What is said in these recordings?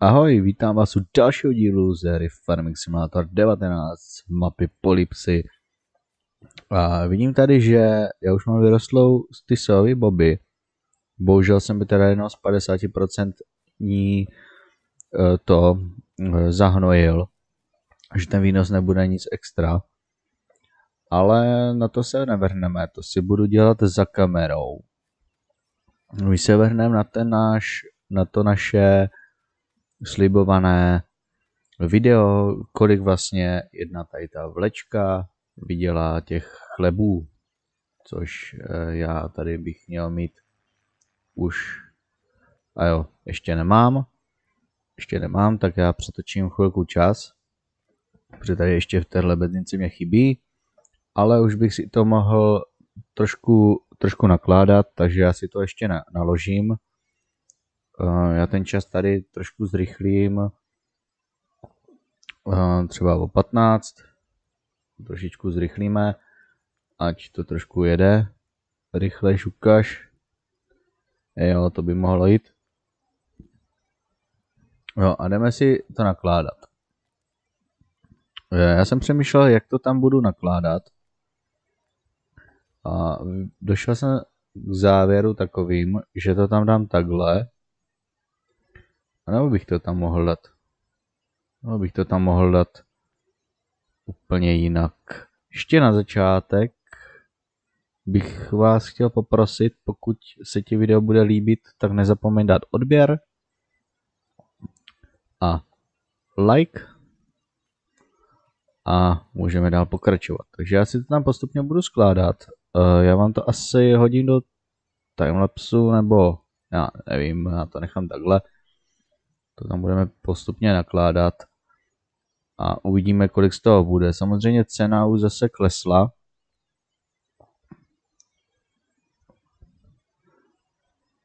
Ahoj, vítám vás u dalšího dílu z hry Farming Simulator 19 mapy Polipsy. A vidím tady, že já už mám vyrostlou ty sojové boby. Bohužel jsem by teda jenom z 50% ní eh, to eh, zahnojil, že ten výnos nebude nic extra. Ale na to se nevrhneme, to si budu dělat za kamerou. My se vrhneme na ten náš, na to naše slibované video, kolik vlastně jedna tady ta vlečka vydělá těch chlebů, což eh, já tady bych měl mít už, a jo, ještě nemám, ještě nemám, tak já přetočím chvilku čas, protože tady ještě v téhle bednici mě chybí, ale už bych si to mohl trošku, trošku nakládat, takže já si to ještě na, naložím já ten čas tady trošku zrychlím, eh, třeba o 15, trošičku zrychlíme, ať to trošku jede, rychle ukaž. Jo, to by mohlo jít. Jo, a jdeme si to nakládat. Já jsem přemýšlel, jak to tam budu nakládat. A došel jsem k závěru takovým, že to tam dám takhle. A nebo bych to tam mohl dát? Nebo bych to tam mohl dát úplně jinak. Ještě na začátek bych vás chtěl poprosit, pokud se ti video bude líbit, tak nezapomeň dát odběr a like a můžeme dál pokračovat. Takže já si to tam postupně budu skládat. Eh, já vám to asi hodím do timelapsu, nebo já nevím, já to nechám takhle. To tam budeme postupně nakládat a uvidíme, kolik z toho bude. Samozřejmě cena už zase klesla.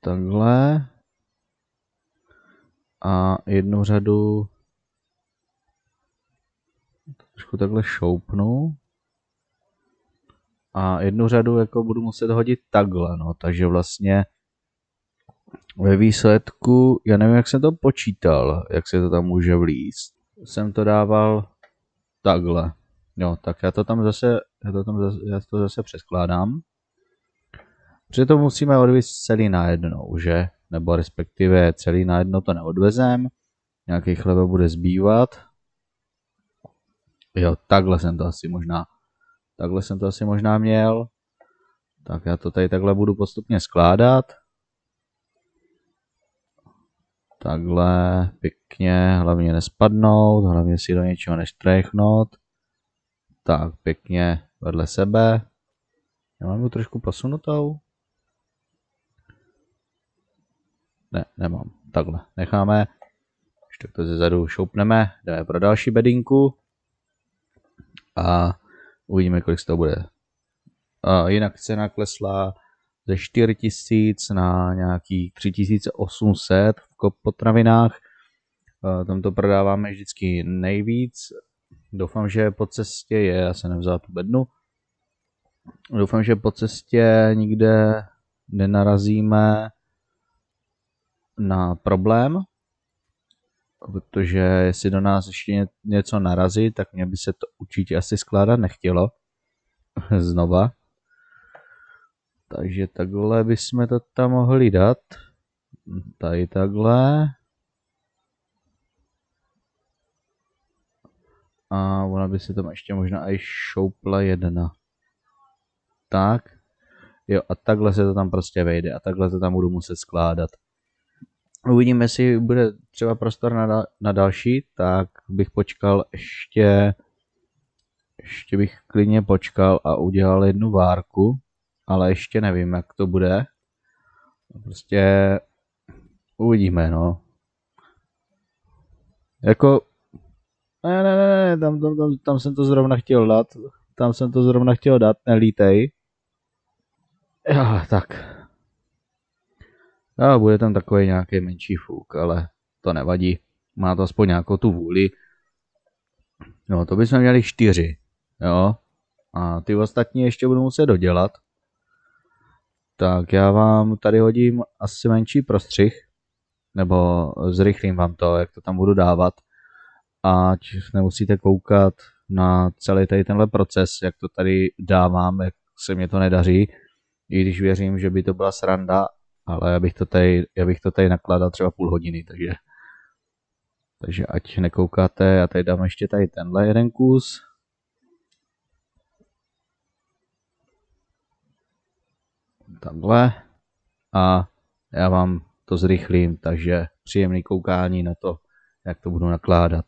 Takhle. A jednu řadu trošku takhle šoupnu. A jednu řadu jako budu muset hodit takhle, no, takže vlastně ve výsledku, já nevím, jak jsem to počítal, jak se to tam může vlíst. Jsem to dával takhle. Jo, tak já to tam zase, já to, tam zase, já to zase přeskládám. To musíme odvízt celý najednou, že? Nebo respektive celý najednou to neodvezem. Nějaký chleba bude zbývat. Jo, takhle jsem to asi možná, takhle jsem to asi možná měl. Tak já to tady takhle budu postupně skládat. Takhle, pěkně, hlavně nespadnout, hlavně si do něčeho neštréchnout. Tak, pěkně vedle sebe. Já mám ji trošku posunutou. Ne, nemám. Takhle, necháme. Ještě to ze zadu šoupneme, jdeme pro další bedinku. A uvidíme, kolik z toho bude. A jinak cena klesla ze 4000 na nějakých 3800 v potravinách. Eh, tam to prodáváme vždycky nejvíc. Doufám, že po cestě je, já se nevzal tu bednu. Doufám, že po cestě nikde nenarazíme na problém, protože jestli do nás ještě něco narazí, tak mě by se to určitě asi skládat nechtělo znova. Takže takhle bychom to tam mohli dát. Tady takhle. A ona by se tam ještě možná i šoupla jedna. Tak. Jo, a takhle se to tam prostě vejde. A takhle to tam budu muset skládat. Uvidíme, jestli bude třeba prostor na, na další, tak bych počkal ještě ještě bych klidně počkal a udělal jednu várku ale ještě nevím, jak to bude. Prostě uvidíme, no. Jako, ne, ne, ne, ne tam, tam, tam, tam jsem to zrovna chtěl dát. Tam jsem to zrovna chtěl dát, nelítej. Jo, tak. Jo, bude tam takový nějaký menší fuk, ale to nevadí. Má to aspoň nějakou tu vůli. No, to bychom měli čtyři. Jo. A ty ostatní ještě budu muset dodělat. Tak já vám tady hodím asi menší prostřih. nebo zrychlím vám to, jak to tam budu dávat, ať nemusíte koukat na celý tady tenhle proces, jak to tady dávám, jak se mě to nedaří, i když věřím, že by to byla sranda, ale já bych to tady, já bych to tady nakladal třeba půl hodiny, takže takže ať nekoukáte, já tady dám ještě tady tenhle jeden kus. Takhle. A já vám to zrychlím, takže příjemný koukání na to, jak to budu nakládat.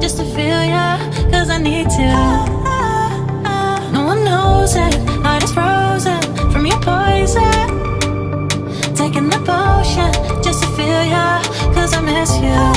Just to feel ya, cause I need to. No one knows it, cause I miss you.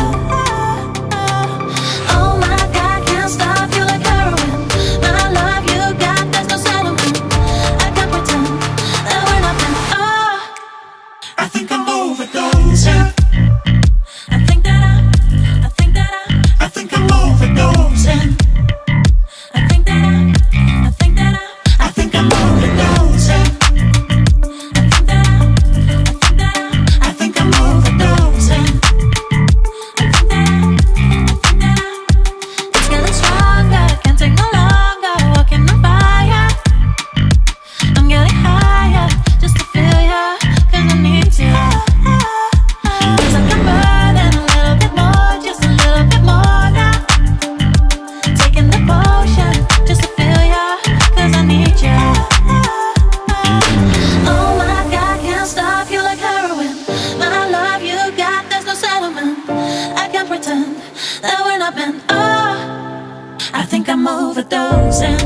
I think I'm overdosing.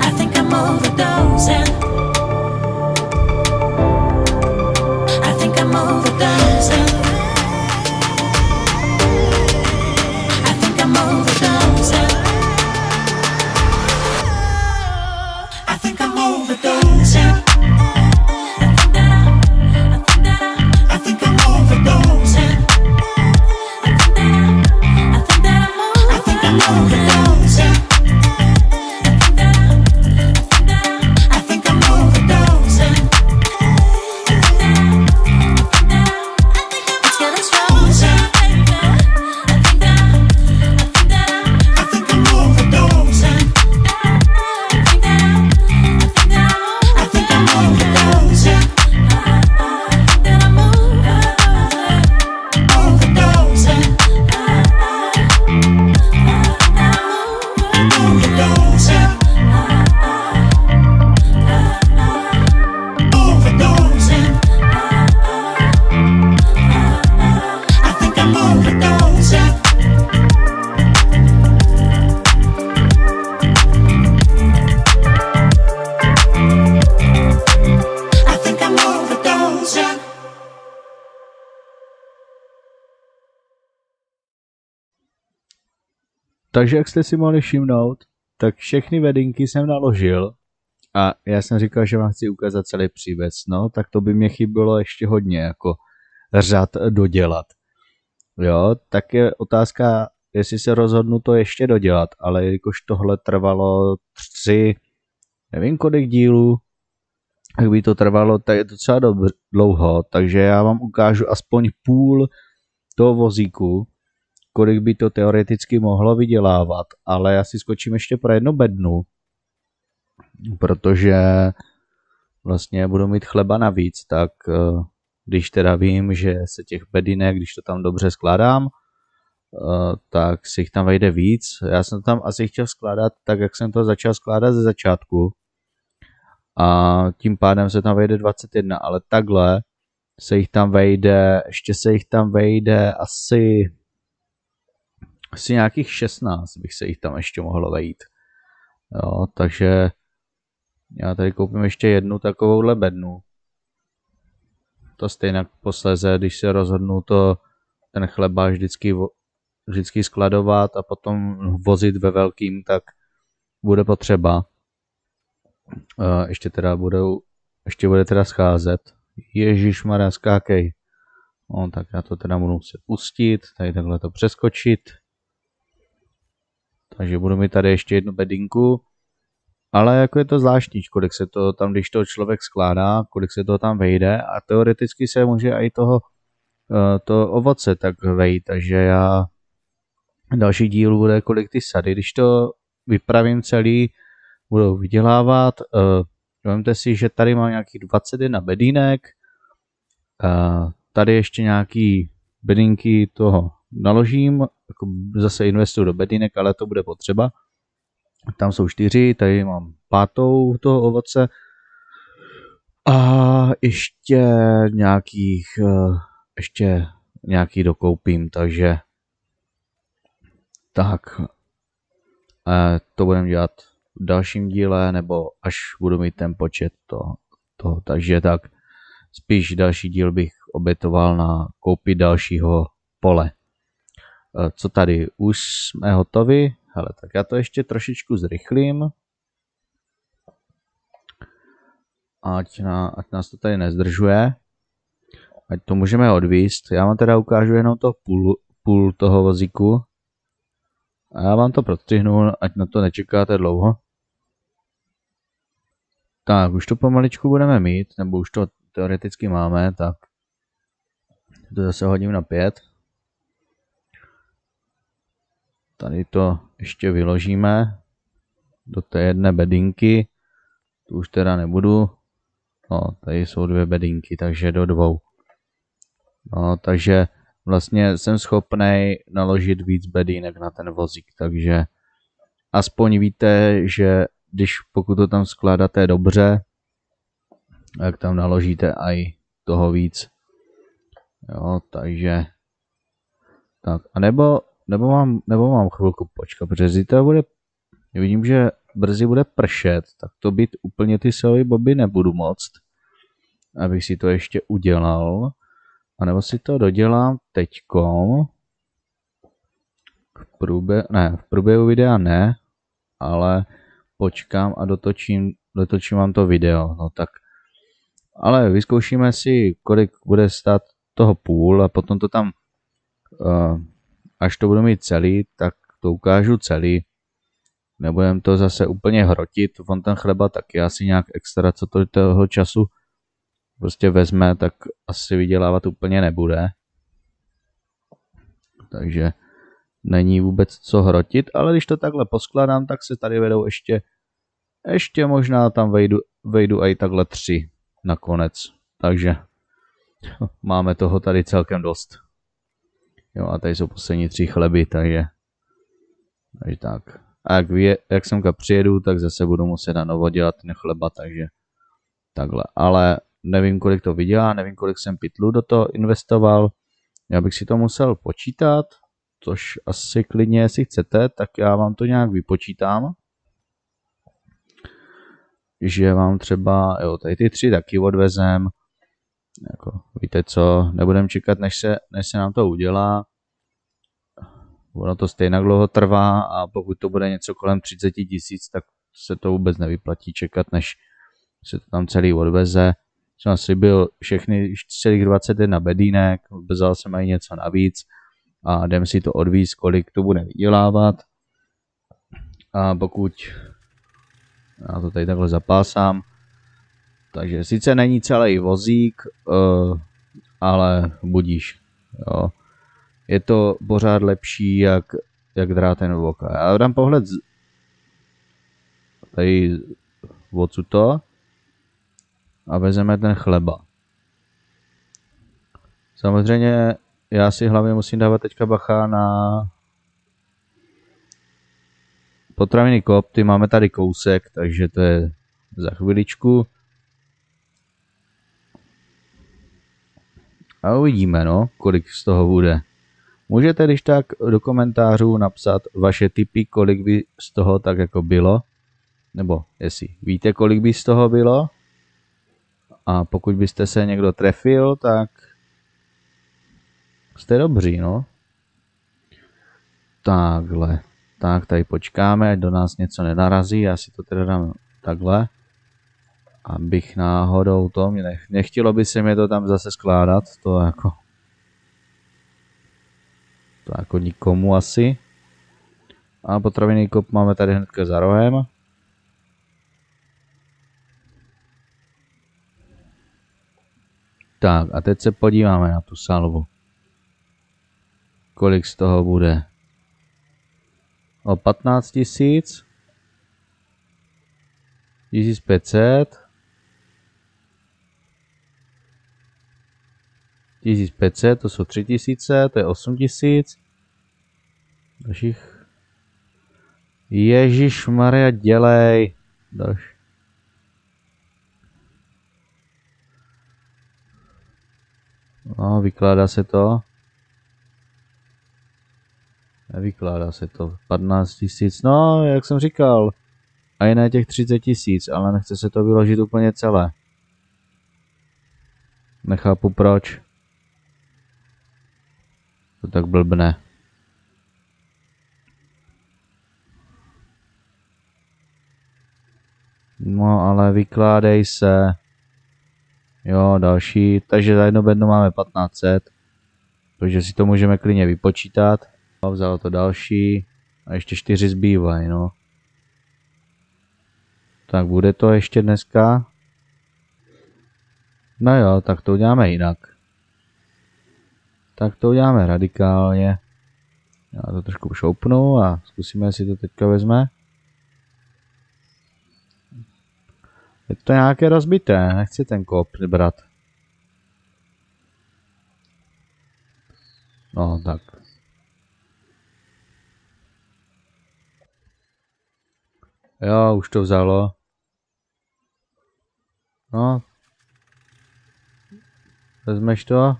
I think I'm overdosing. I think I'm overdosing. Takže jak jste si mohli všimnout, tak všechny vedinky jsem naložil a já jsem říkal, že vám chci ukázat celý přívěc, no, tak to by mě chybilo ještě hodně, jako řad dodělat. Jo, tak je otázka, jestli se rozhodnu to ještě dodělat, ale jelikož tohle trvalo tři, nevím kolik dílů, jak by to trvalo, tak je to docela dlouho, takže já vám ukážu aspoň půl toho vozíku, kolik by to teoreticky mohlo vydělávat, ale já si skočím ještě pro jedno bednu, protože vlastně budu mít chleba navíc, tak eh, když teda vím, že se těch bedinek, když to tam dobře skládám, eh, tak si jich tam vejde víc. Já jsem tam asi chtěl skládat tak, jak jsem to začal skládat ze začátku. A tím pádem se tam vejde 21, ale takhle se jich tam vejde, ještě se jich tam vejde asi asi nějakých 16 bych se jich tam ještě mohlo vejít. Jo, takže já tady koupím ještě jednu takovouhle bednu. To stejně posleze, když se rozhodnu to ten chleba vždycky, vždycky skladovat a potom vozit ve velkým, tak bude potřeba. Ještě teda budou ještě bude teda scházet. Ježíš Maria, skákej. No, tak já to teda budu muset pustit, tady takhle to přeskočit. Takže budu mít tady ještě jednu bedinku. Ale jako je to zvláštní, kolik se to tam, když to člověk skládá, kolik se to tam vejde a teoreticky se může i toho eh, to ovoce tak vejít, takže já další díl bude kolik ty sady, když to vypravím celý, budou vydělávat. Uh, vemte si, že tady mám nějakých 21 bedínek, uh, tady ještě nějaký bedinky toho naložím, jako zase investuju do bedínek, ale to bude potřeba. Tam jsou čtyři, tady mám pátou toho ovoce a ještě nějakých, uh, ještě nějaký dokoupím, takže tak to budeme dělat v dalším díle, nebo až budu mít ten počet to, toho. Takže tak spíš další díl bych obětoval na koupi dalšího pole. E, co tady? Už jsme hotovi. Hele, tak já to ještě trošičku zrychlím. Ať, na, ať nás to tady nezdržuje. Ať to můžeme odvíst. Já vám teda ukážu jenom to půl, půl toho vozíku. A já vám to prostřihnu, ať na to nečekáte dlouho. Tak, už to pomaličku budeme mít, nebo už to teoreticky máme, tak to zase hodím na pět. Tady to ještě vyložíme do té jedné bedinky. Tu už teda nebudu. No, tady jsou dvě bedinky, takže do dvou. No, takže vlastně jsem schopný naložit víc bedínek na ten vozík, takže aspoň víte, že když pokud to tam skládáte dobře, tak tam naložíte i toho víc. Jo, takže tak, a nebo, nebo mám, nebo mám chvilku počkat, protože zítra bude, vidím, že brzy bude pršet, tak to být úplně ty silové boby nebudu moct, abych si to ještě udělal. A nebo si to dodělám teďkom. V průběhu, ne, v průběhu videa ne, ale počkám a dotočím, dotočím vám to video. No tak, ale vyzkoušíme si, kolik bude stát toho půl a potom to tam, uh, až to budu mít celý, tak to ukážu celý. Nebudem to zase úplně hrotit, on ten chleba taky asi nějak extra, co to toho času prostě vezme, tak asi vydělávat úplně nebude. Takže není vůbec co hrotit, ale když to takhle poskladám, tak se tady vedou ještě, ještě možná tam vejdu, vejdu i takhle tři nakonec. Takže máme toho tady celkem dost. Jo a tady jsou poslední tři chleby, takže, takže tak. A jak, vě, jak semka přijedu, tak zase budu muset na novo dělat ten chleba, takže takhle. Ale nevím, kolik to vydělá, nevím, kolik jsem pitlu do toho investoval. Já bych si to musel počítat, což asi klidně, jestli chcete, tak já vám to nějak vypočítám. Že vám třeba, jo, tady ty tři taky odvezem. Jako, víte co, nebudem čekat, než se, než se nám to udělá. Ono to stejně dlouho trvá a pokud to bude něco kolem 30 tisíc, tak se to vůbec nevyplatí čekat, než se to tam celý odveze jsem asi byl všechny celých 21 bedínek, vzal jsem i něco navíc a jdem si to odvíct, kolik to bude vydělávat. A pokud já to tady takhle zapásám, takže sice není celý vozík, uh, ale budíš. Jo. Je to pořád lepší, jak, jak ten voka. Já dám pohled z... tady odsud to a vezeme ten chleba. Samozřejmě já si hlavně musím dávat teďka bacha na potraviny kop, ty máme tady kousek, takže to je za chviličku. A uvidíme, no, kolik z toho bude. Můžete když tak do komentářů napsat vaše tipy, kolik by z toho tak jako bylo. Nebo jestli víte, kolik by z toho bylo. A pokud byste se někdo trefil, tak jste dobří, no. Takhle. Tak tady počkáme, ať do nás něco nenarazí. Já si to teda dám takhle. Abych náhodou to, mě nech, nechtělo by se mě to tam zase skládat, to jako, to jako nikomu asi. A potraviný kop máme tady hnedka za rohem. Tak a teď se podíváme na tu salvu. Kolik z toho bude? O 15 tisíc. 1500. 1500, to jsou 3000, to je 8000. Dalších. Ježíš Maria, dělej. Další. No, vykládá se to. Nevykládá se to. 15 tisíc, no, jak jsem říkal. A jiné těch 30 tisíc, ale nechce se to vyložit úplně celé. Nechápu proč. To tak blbne. No ale vykládej se. Jo, další. Takže za jedno bedno máme 1500. Takže si to můžeme klidně vypočítat. No, vzal to další. A ještě čtyři zbývají, no. Tak bude to ještě dneska. No jo, tak to uděláme jinak. Tak to uděláme radikálně. Já to trošku šoupnu a zkusíme, jestli to teďka vezme. Je to nějaké rozbité, nechci ten kop brát. No, tak. Jo, už to vzalo. No. Vezmeš to?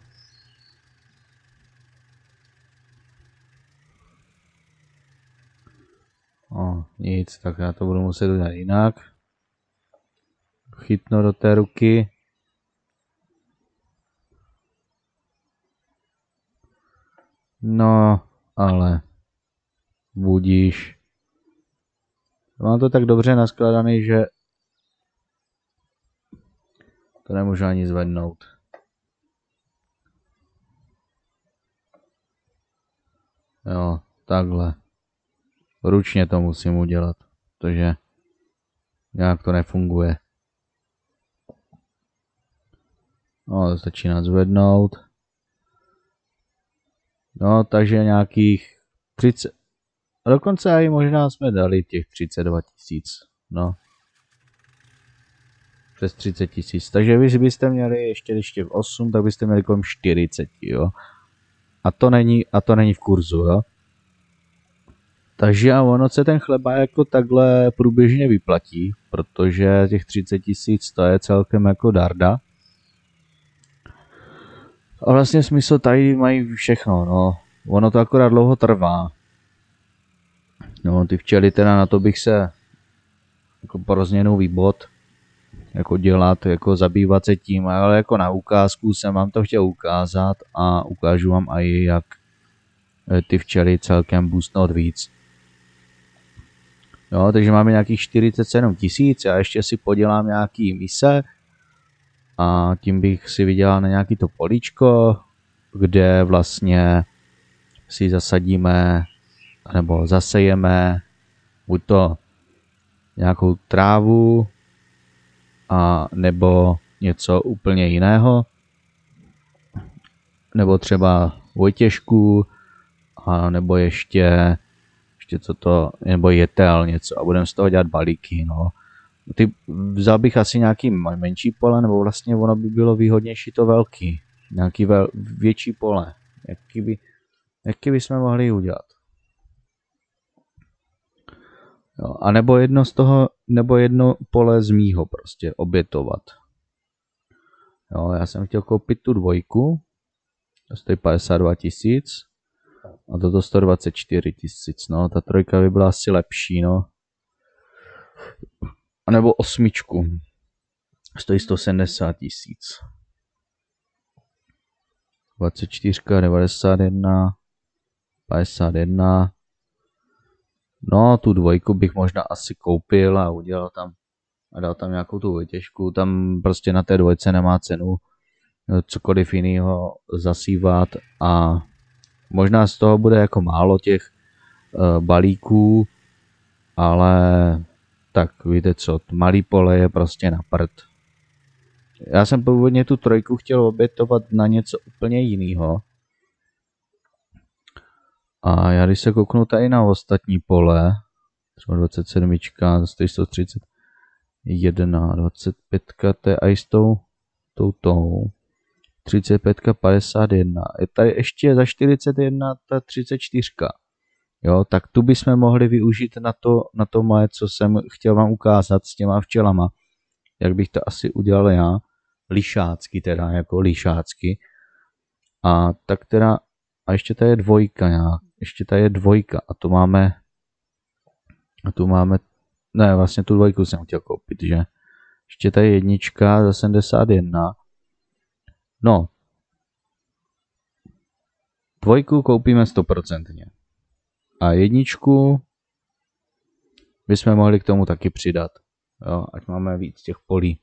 O, nic, tak já to budu muset udělat jinak chytnout do té ruky. No, ale budíš. Mám to tak dobře naskladaný, že to nemůžu ani zvednout. Jo, takhle. Ručně to musím udělat, protože nějak to nefunguje. No, stačí nás zvednout. No, takže nějakých 30, dokonce i možná jsme dali těch 32 tisíc, no. Přes 30 tisíc, takže vy byste měli ještě, ještě 8, tak byste měli kolem 40, jo. A to není, a to není v kurzu, jo. Takže a ono se ten chleba jako takhle průběžně vyplatí, protože těch 30 tisíc to je celkem jako darda. A vlastně smysl tady mají všechno, no. Ono to akorát dlouho trvá. No, ty včely teda na to bych se jako porozněnou výbot jako dělat, jako zabývat se tím, ale jako na ukázku jsem vám to chtěl ukázat a ukážu vám i jak eh, ty včely celkem boostnout víc. Jo, takže máme nějakých 47 tisíc, já ještě si podělám nějaký mise, a tím bych si vydělal na nějaký to políčko, kde vlastně si zasadíme nebo zasejeme buď to nějakou trávu a nebo něco úplně jiného, nebo třeba vojtěžku, a nebo ještě, ještě co to, nebo jetel něco a budeme z toho dělat balíky, no ty, vzal bych asi nějaký menší pole, nebo vlastně ono by bylo výhodnější to velký. Nějaký vel, větší pole. Jaký by, jaký by jsme mohli udělat? Jo, a nebo jedno z toho, nebo jedno pole z mýho prostě obětovat. Jo, já jsem chtěl koupit tu dvojku, to stojí 52 tisíc a toto 124 tisíc, no, ta trojka by byla asi lepší, no nebo osmičku. Stojí 170 tisíc. 24, 91, 51. No, tu dvojku bych možná asi koupil a udělal tam a dal tam nějakou tu vytěžku, tam prostě na té dvojce nemá cenu eh, cokoliv jiného zasívat a možná z toho bude jako málo těch uh, balíků, ale tak víte co, malý pole je prostě na prd. Já jsem původně tu trojku chtěl obětovat na něco úplně jiného. A já když se kouknu tady na ostatní pole, třeba 27, 131, 25, to je i s tou, tou, tou 35, 51. Je tady ještě za 41 ta 34. Jo, tak tu bychom mohli využít na to, na to moje, co jsem chtěl vám ukázat s těma včelama. Jak bych to asi udělal já. Lišácky teda, jako lišácky. A tak teda, a ještě tady je dvojka nějak. Ještě tady je dvojka a tu máme, a tu máme, ne, vlastně tu dvojku jsem chtěl koupit, že? Ještě tady je jednička za 71. No, dvojku koupíme stoprocentně. A jedničku bychom mohli k tomu taky přidat, jo, ať máme víc těch polí.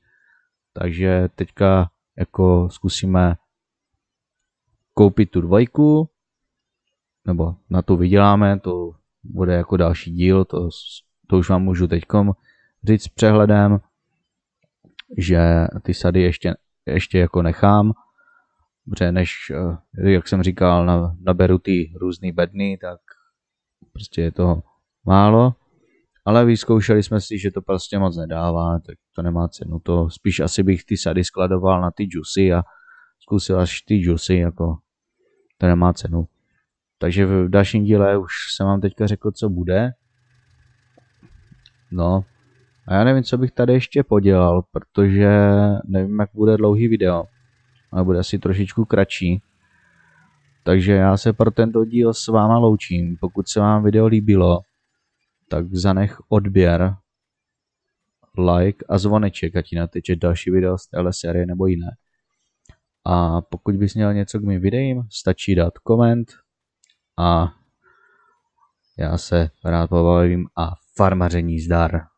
Takže teďka jako zkusíme koupit tu dvojku, nebo na to vyděláme, to bude jako další díl, to, to už vám můžu teďkom říct s přehledem, že ty sady ještě, ještě jako nechám, protože než, eh, jak jsem říkal, naberu ty různé bedny, tak prostě je toho málo, ale vyzkoušeli jsme si, že to prostě moc nedává, tak to nemá cenu. To spíš asi bych ty sady skladoval na ty juicy a zkusil až ty juicy, jako to nemá cenu. Takže v dalším díle už jsem vám teďka řekl, co bude. No, a já nevím, co bych tady ještě podělal, protože nevím, jak bude dlouhý video. Ale bude asi trošičku kratší. Takže já se pro tento díl s váma loučím. Pokud se vám video líbilo, tak zanech odběr, like a zvoneček, ať ti nateče další video z téhle série nebo jiné. A pokud bys měl něco k mým videím, stačí dát koment a já se rád pobavím a farmaření zdar.